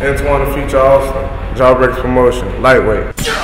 Antoine the Future Austin. Jawbreaks Promotion. Lightweight.